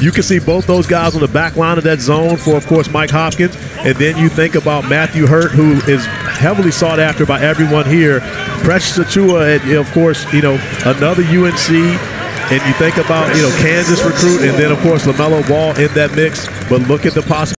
you can see both those guys on the back line of that zone for, of course, Mike Hopkins. And then you think about Matthew Hurt, who is heavily sought after by everyone here. Precious Achiuwa, and, of course, you know, another UNC and you think about you know Kansas recruit, and then of course Lamelo Ball in that mix. But look at the possibility.